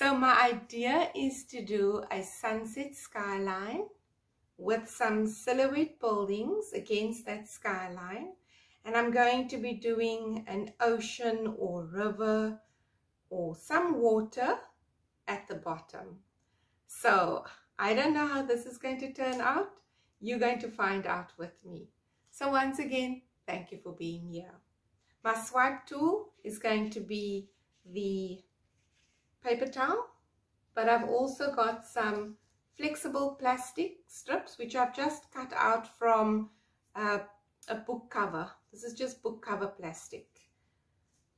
So my idea is to do a sunset skyline with some silhouette buildings against that skyline. And I'm going to be doing an ocean or river or some water at the bottom. So I don't know how this is going to turn out. You're going to find out with me. So once again, thank you for being here. My swipe tool is going to be the paper towel, but I've also got some flexible plastic strips, which I've just cut out from uh, a book cover. This is just book cover plastic.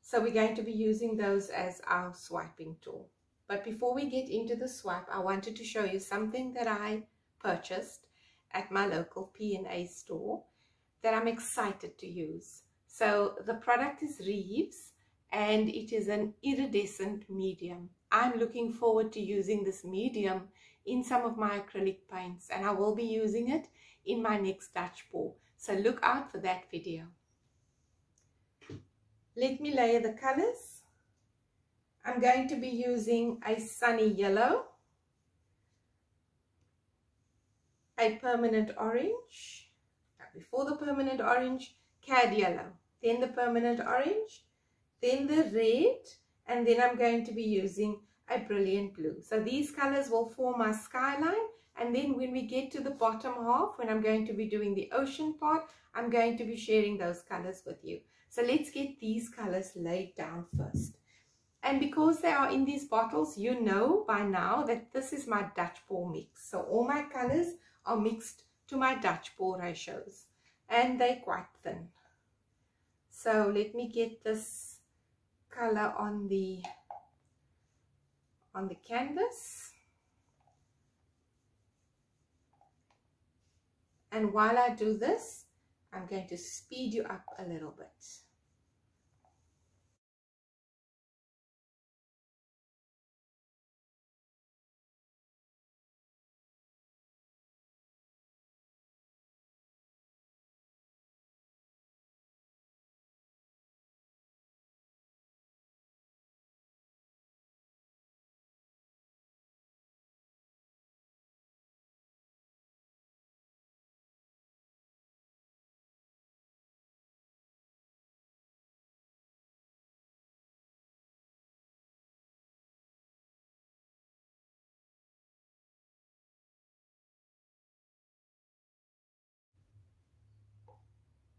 So we're going to be using those as our swiping tool. But before we get into the swipe, I wanted to show you something that I purchased at my local P&A store that I'm excited to use. So the product is Reeves and it is an iridescent medium. I'm looking forward to using this medium in some of my acrylic paints and I will be using it in my next Dutch pour. So look out for that video. Let me layer the colors. I'm going to be using a sunny yellow, a permanent orange, before the permanent orange, cad yellow, then the permanent orange, then the red, and then I'm going to be using a brilliant blue. So these colors will form my skyline and then when we get to the bottom half, when I'm going to be doing the ocean part, I'm going to be sharing those colors with you. So let's get these colors laid down first. And because they are in these bottles, you know by now that this is my Dutch pour mix. So all my colors are mixed to my Dutch pour ratios. And they're quite thin. So let me get this color on the on the canvas. And while I do this, I'm going to speed you up a little bit.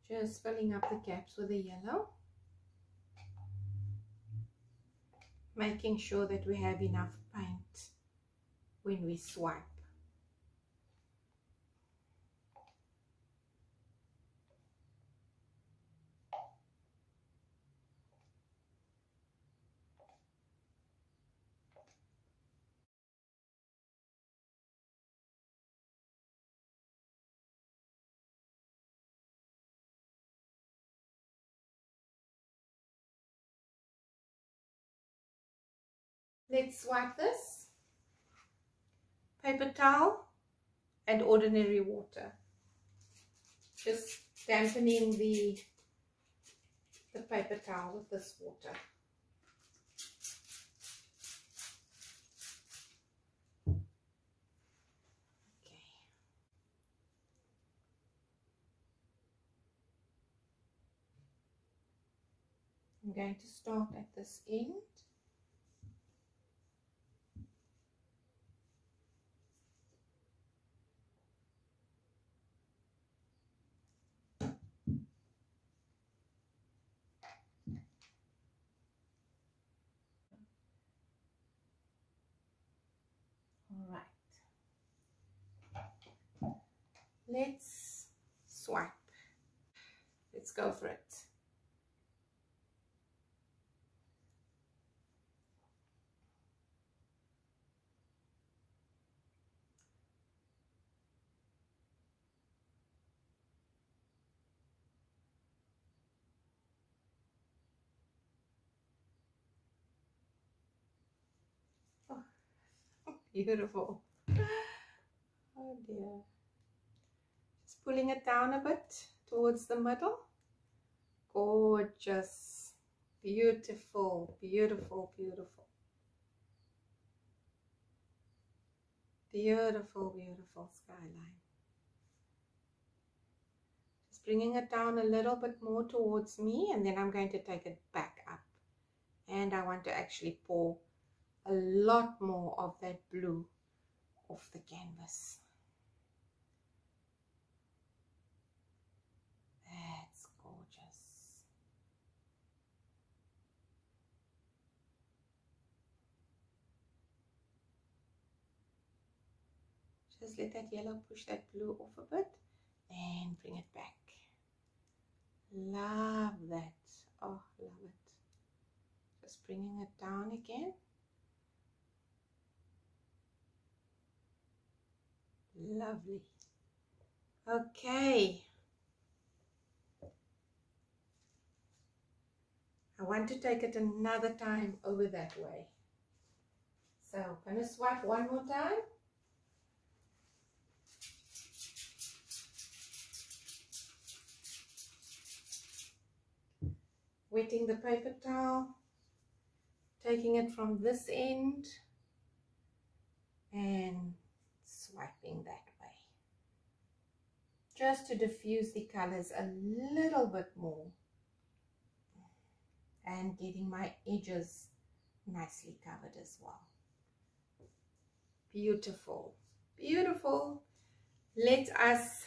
Just filling up the gaps with the yellow. Making sure that we have enough paint when we swipe Let's wipe this. Paper towel and ordinary water. Just dampening the, the paper towel with this water. I'm going to start at this end let's swipe. Let's go for it. Beautiful. Oh dear pulling it down a bit towards the middle. Gorgeous, beautiful, beautiful, beautiful. Beautiful, beautiful skyline. Just bringing it down a little bit more towards me and then I'm going to take it back up. And I want to actually pour a lot more of that blue off the canvas. That's gorgeous. Just let that yellow push that blue off a bit and bring it back. Love that. Oh, love it. Just bringing it down again. Lovely. Okay. I want to take it another time over that way. So I'm going to swipe one more time. Wetting the paper towel, taking it from this end and swiping that way. Just to diffuse the colors a little bit more and getting my edges nicely covered as well. Beautiful, beautiful. Let us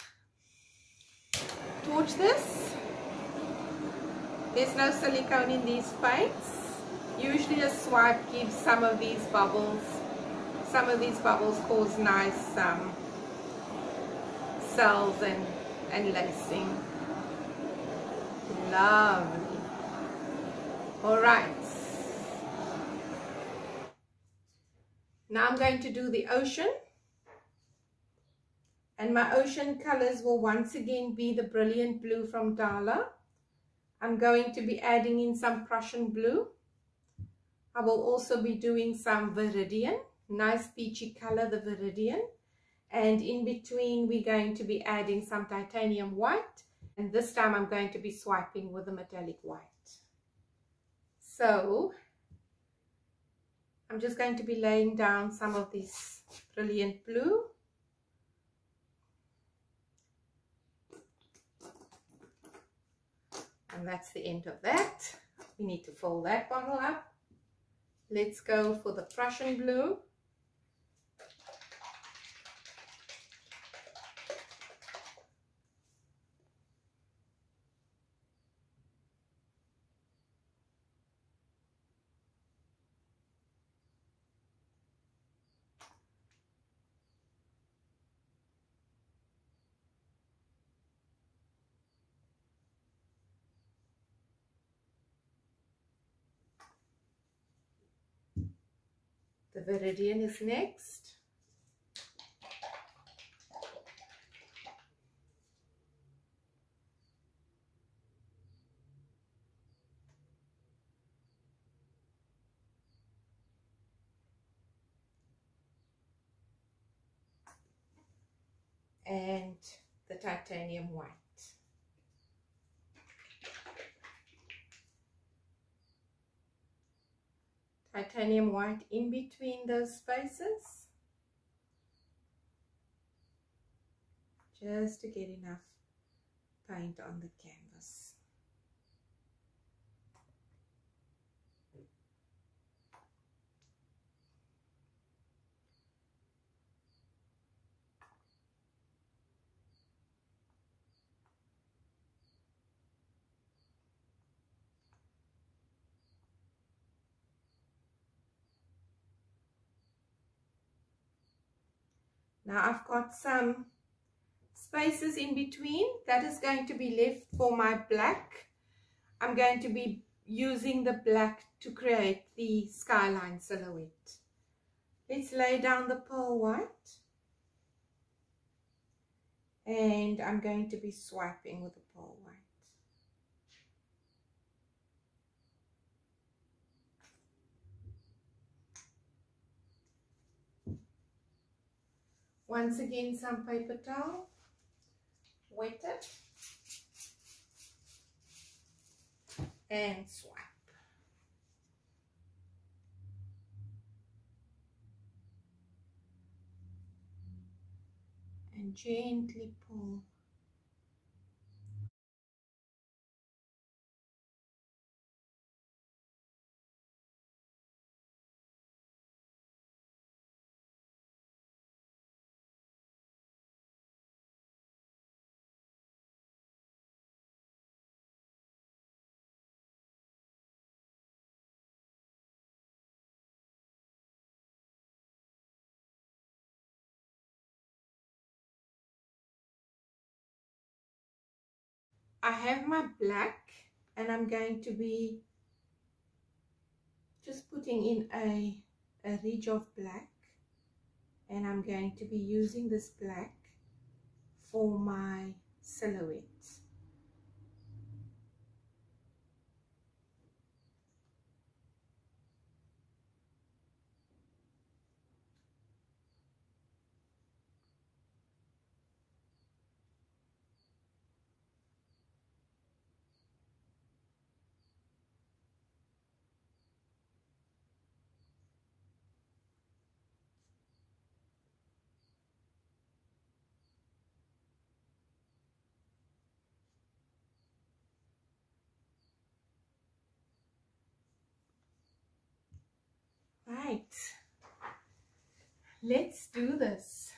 torch this. There's no silicone in these paints. Usually a swipe gives some of these bubbles some of these bubbles cause nice um, cells and, and lacing. Lovely. All right. Now I'm going to do the ocean. And my ocean colors will once again be the Brilliant Blue from Dala. I'm going to be adding in some Prussian Blue. I will also be doing some Viridian nice peachy color, the Viridian. And in between, we're going to be adding some titanium white. And this time I'm going to be swiping with the metallic white. So, I'm just going to be laying down some of this brilliant blue. And that's the end of that. We need to fold that bottle up. Let's go for the Prussian blue. Viridian is next. and the titanium white. Titanium white in between those spaces just to get enough paint on the canvas. Now I've got some spaces in between that is going to be left for my black. I'm going to be using the black to create the skyline silhouette. Let's lay down the pearl white. And I'm going to be swiping with the pearl white. Once again, some paper towel, wet it, and swipe. and gently pull I have my black and I'm going to be just putting in a, a ridge of black and I'm going to be using this black for my silhouette. Right, let's do this.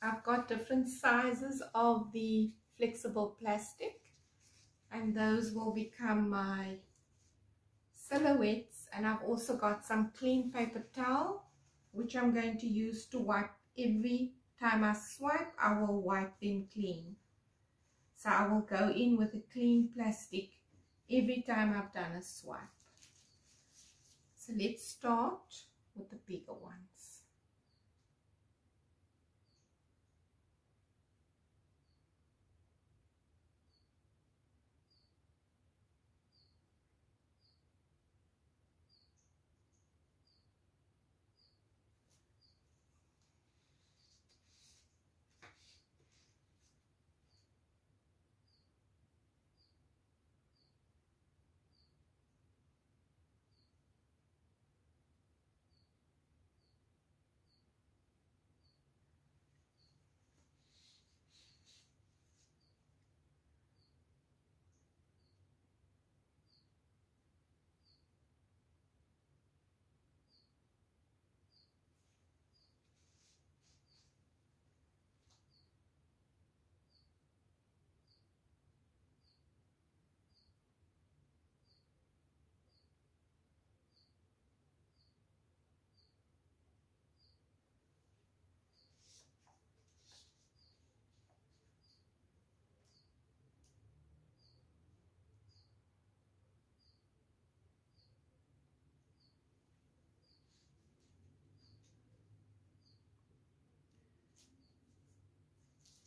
I've got different sizes of the flexible plastic and those will become my silhouettes. And I've also got some clean paper towel which I'm going to use to wipe. Every time I swipe I will wipe them clean. So I will go in with a clean plastic every time I've done a swipe so let's start with the bigger ones.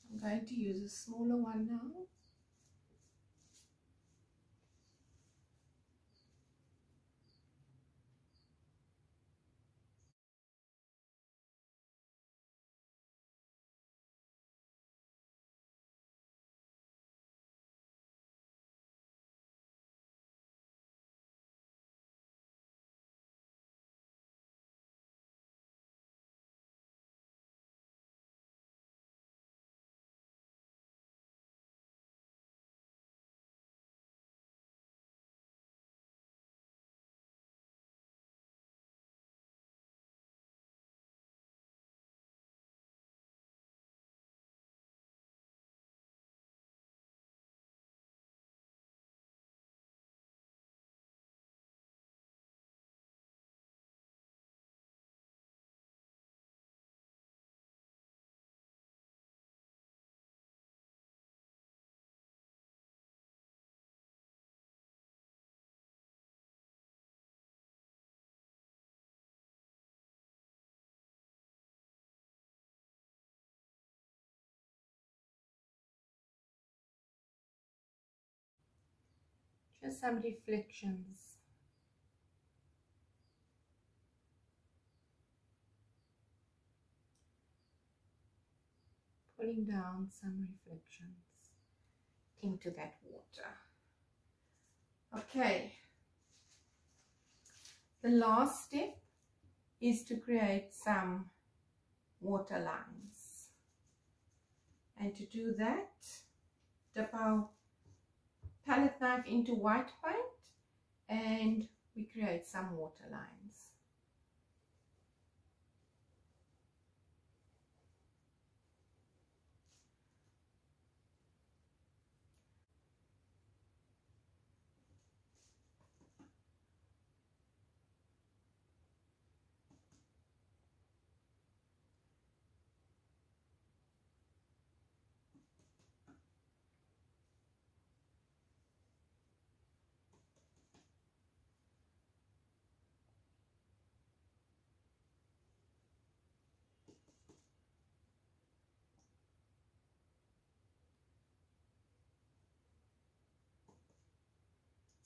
I'm going to use a smaller one now. Just some reflections. Pulling down some reflections into that water. Okay. The last step is to create some water lines. And to do that, dip our palette knife into white paint and we create some water lines.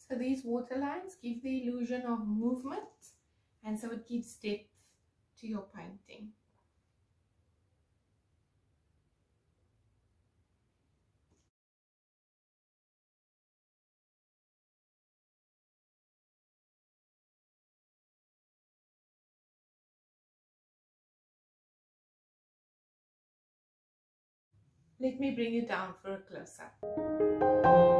So these water lines give the illusion of movement and so it gives depth to your painting. Let me bring you down for a close-up.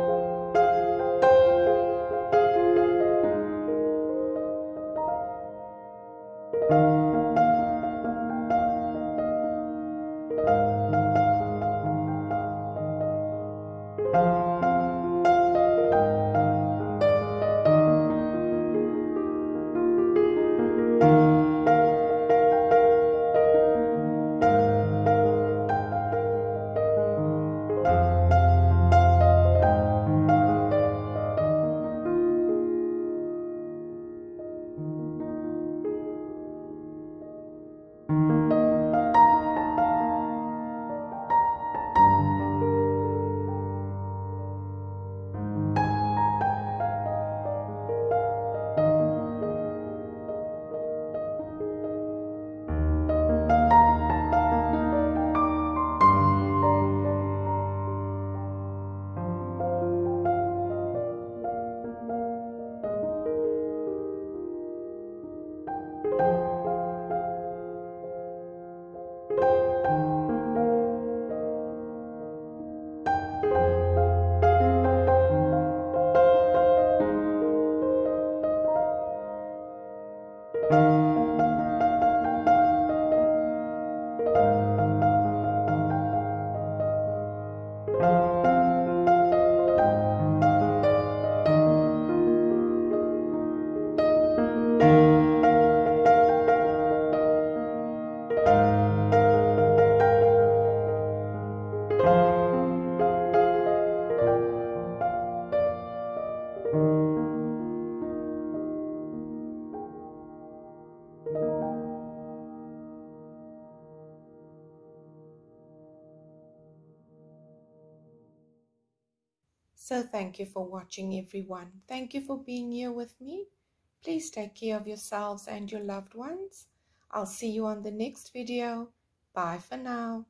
Thank you for watching everyone. Thank you for being here with me. Please take care of yourselves and your loved ones. I'll see you on the next video. Bye for now.